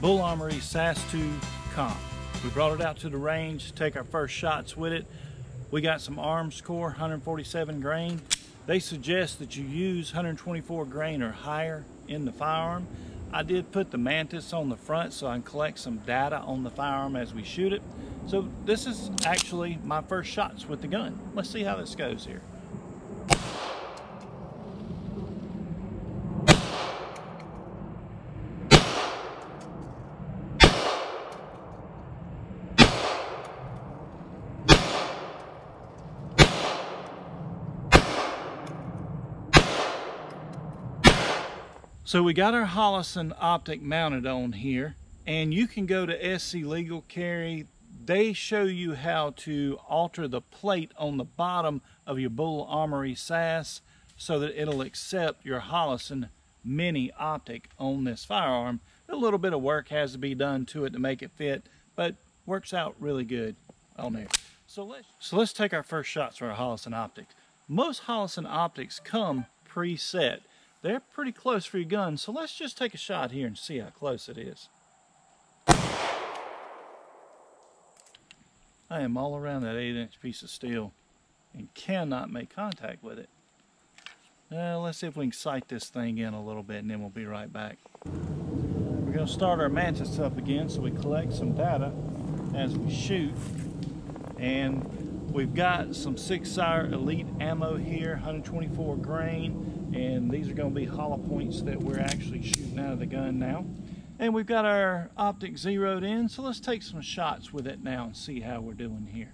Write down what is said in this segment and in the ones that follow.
Bul Armory SAS 2 Comp. We brought it out to the range to take our first shots with it. We got some Armscor 147 grain. They suggest that you use 124 grain or higher in the firearm. I did put the Mantis on the front so I can collect some data on the firearm as we shoot it. So this is actually my first shots with the gun. Let's see how this goes here. So we got our Holosun optic mounted on here and you can go to SC Legal Carry. They show you how to alter the plate on the bottom of your Bul Armory SAS so that it'll accept your Holosun mini optic on this firearm. A little bit of work has to be done to it to make it fit, but works out really good on there. So let's, so let's take our first shots for our Holosun optics. Most Holosun optics come preset. They're pretty close for your gun, so let's just take a shot here and see how close it is. I am all around that 8 inch piece of steel and cannot make contact with it. Uh, let's see if we can sight this thing in a little bit and then we'll be right back. We're going to start our mantis up again so we collect some data as we shoot. And we've got some Sig Sauer Elite ammo here, 124 grain and these are going to be hollow points that we're actually shooting out of the gun now. And we've got our optic zeroed in, so let's take some shots with it now and see how we're doing here.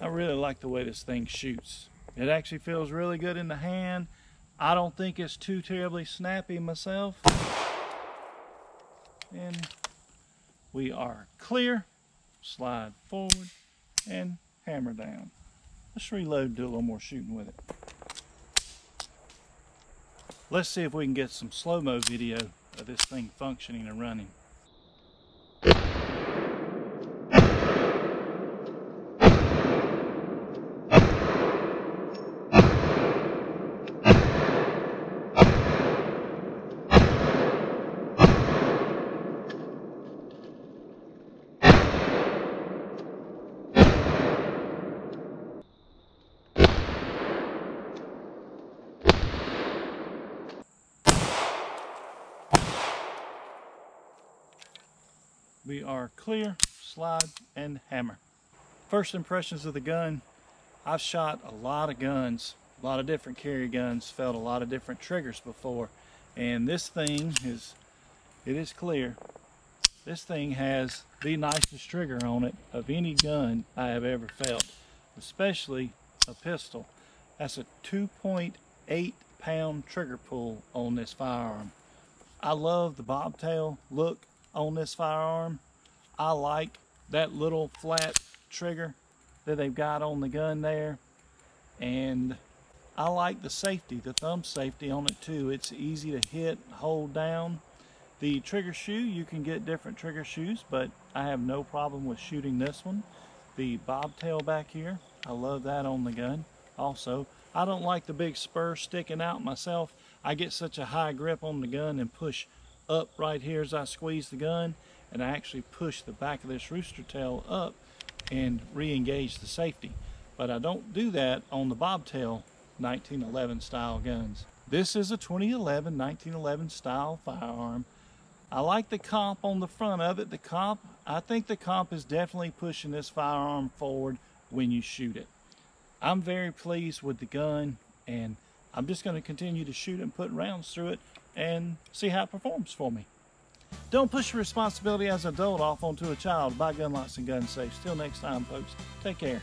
I really like the way this thing shoots. It actually feels really good in the hand. I don't think it's too terribly snappy myself. And we are clear. Slide forward and hammer down. Let's reload do a little more shooting with it. Let's see if we can get some slow-mo video of this thing functioning and running. We are clear, slide, and hammer. First impressions of the gun, I've shot a lot of guns, a lot of different carry guns, felt a lot of different triggers before, and this thing is, it is clear. This thing has the nicest trigger on it of any gun I have ever felt, especially a pistol. That's a 2.8 pound trigger pull on this firearm. I love the bobtail look on this firearm. I like that little flat trigger that they've got on the gun there. And I like the safety, the thumb safety on it too. It's easy to hit, hold down. The trigger shoe, you can get different trigger shoes, but I have no problem with shooting this one. The bobtail back here, I love that on the gun. Also, I don't like the big spur sticking out myself. I get such a high grip on the gun and push up right here as I squeeze the gun and I actually push the back of this rooster tail up and re-engage the safety. But I don't do that on the bobtail 1911 style guns. This is a 2011 1911 style firearm. I like the comp on the front of it. The comp, I think the comp is definitely pushing this firearm forward when you shoot it. I'm very pleased with the gun and I'm just going to continue to shoot and put rounds through it and see how it performs for me. Don't push your responsibility as an adult off onto a child. Buy gun locks and gun safes. Till next time, folks, take care.